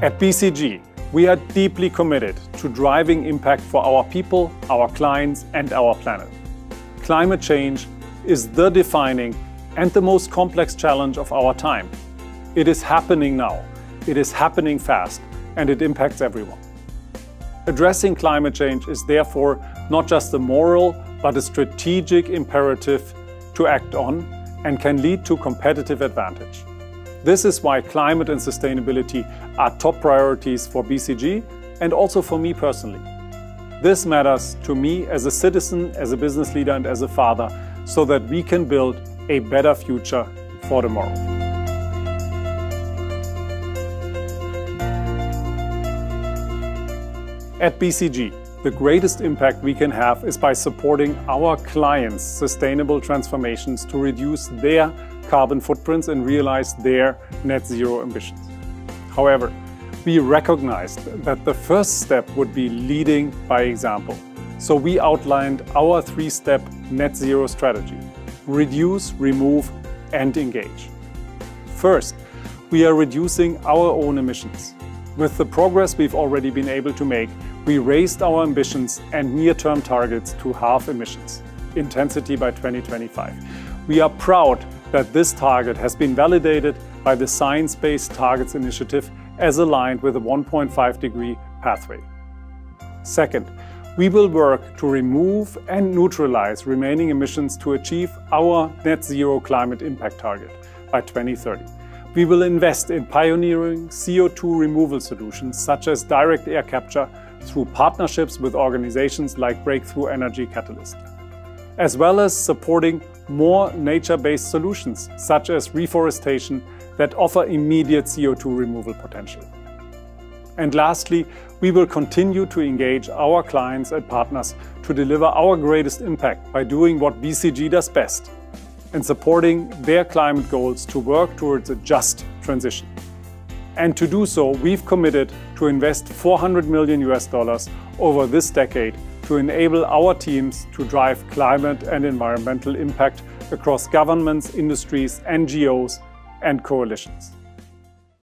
At BCG, we are deeply committed to driving impact for our people, our clients, and our planet. Climate change is the defining and the most complex challenge of our time. It is happening now, it is happening fast, and it impacts everyone. Addressing climate change is therefore not just a moral, but a strategic imperative to act on and can lead to competitive advantage. This is why climate and sustainability are top priorities for BCG and also for me personally. This matters to me as a citizen, as a business leader, and as a father, so that we can build a better future for tomorrow. At BCG, the greatest impact we can have is by supporting our clients' sustainable transformations to reduce their carbon footprints and realize their net zero ambitions. However, we recognized that the first step would be leading by example. So we outlined our three-step net zero strategy. Reduce, remove, and engage. First, we are reducing our own emissions. With the progress we've already been able to make, we raised our ambitions and near-term targets to half emissions intensity by 2025. We are proud that this target has been validated by the Science Based Targets Initiative as aligned with a 1.5 degree pathway. Second, we will work to remove and neutralize remaining emissions to achieve our net zero climate impact target by 2030. We will invest in pioneering CO2 removal solutions such as direct air capture through partnerships with organizations like Breakthrough Energy Catalyst, as well as supporting more nature-based solutions such as reforestation that offer immediate CO2 removal potential. And lastly, we will continue to engage our clients and partners to deliver our greatest impact by doing what BCG does best and supporting their climate goals to work towards a just transition. And to do so, we've committed to invest 400 million US dollars over this decade to enable our teams to drive climate and environmental impact across governments, industries, NGOs, and coalitions.